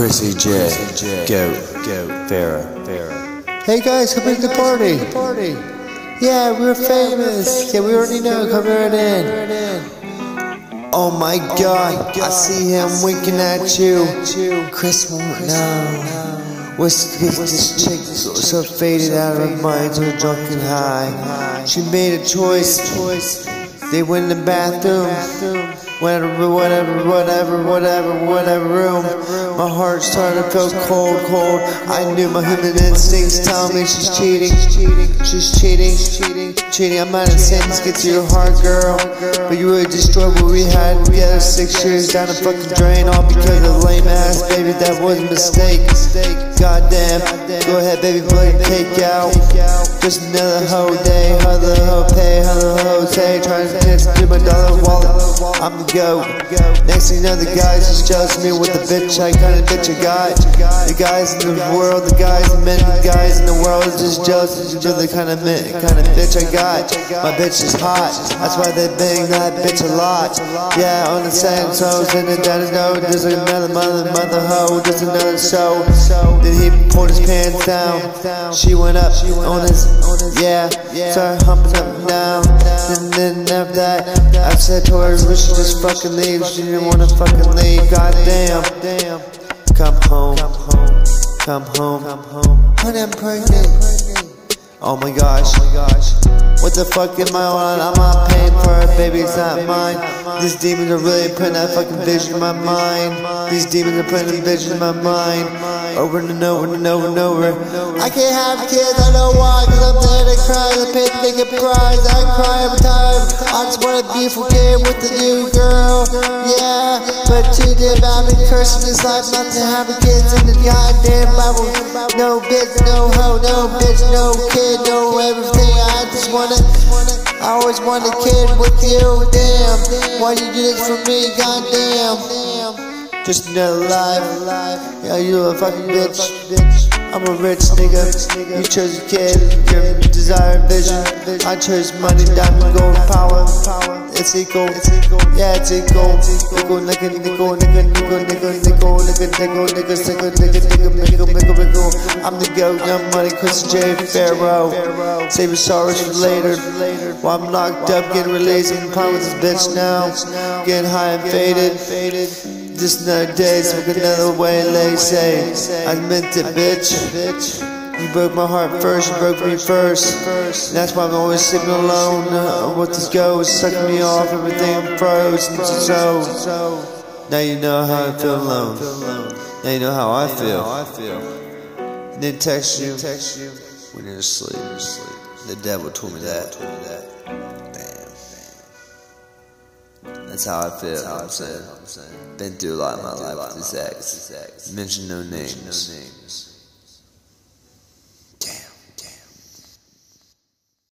Chris AJ. Goat. Goat. Vera, Vera. Hey guys, come to the party. The Party. Yeah, we're famous. Yeah, we already know. Come right in. Oh my oh, God! I see him winking at you. Chris won't know. Was this chick so faded out of her mind, so drunk and high? She made a choice. They went in the bathroom. Whatever, whatever, whatever, whatever, whatever room. My heart started to feel cold, cold. I knew my human instincts tell me she's cheating. She's cheating, cheating, cheating. I might have said this get to your heart, girl. But you would destroy what we had together six years down the fucking drain. All because of. That was a mistake. Goddamn. Go ahead, baby, play cake out. Just another whole day, another whole pay, another whole day. Trying to get to my dollar wallet. I'm the go. Next thing you know, the guys just jealous of me with the bitch. I kinda bitch I got. The guys in the world, the guys, the men, the guys in the world just jealous of each other. Kind of kind of bitch I got. My bitch is hot. That's why they bang that bitch a lot. Yeah, on the same toes in the dentist no. There's another mother, mother hoe. There's another show. Then he pulled his pants down. She went up on his, yeah. Started humping up and down. And then after that, I said to her, we should just fucking leave. She didn't wanna fucking leave. Goddamn. Damn. Come home. Come home. Honey, I'm pregnant. Oh my gosh. oh gosh What the fuck am I on? I'm not paying for it, baby, it's not mine. These demons are really putting that fucking vision in my mind. These demons are putting a vision in my mind. Over and over and over and over. I can't have kids, I know why, cause I'm there to cry. The pay the get prize. I cry every time. I just want a beautiful kid with a new girl. Yeah, damn I've been cursing this life not to have kids in the goddamn Bible. No bitch, no hoe, no bitch, no kid, no everything. I just wanna, I always want a kid with you. Damn, why you do this for me? Goddamn. Just another life. Yeah, you a fucking bitch. I'm a rich nigga. You chose a kid, your desire vision. I chose money, diamond, gold, power. It's equal. Yeah, it's equal. Nickel, nigga, nickel, nigga, nickel, nickel, nickel, nigga, nickel, nigga, nickel, nigga, nigga, nickel, nickel, nickel. I'm the goat, young money, Chris AJ. Farrah. Save your sorrows for later. While I'm locked up, getting released, I'm playing with this bitch now. Getting high and faded. Just day, so another way, they say. I meant it, bitch. You broke my heart first, you broke me first. And that's why I'm always sitting alone. Uh, what this goes, sucking me off, everything I'm froze. So, now you know how I feel alone. Now you know how I feel. And then text you when you're asleep. The devil told me that. That's how I feel. I'm saying. Been through a lot of my life with this ex. Mention no names.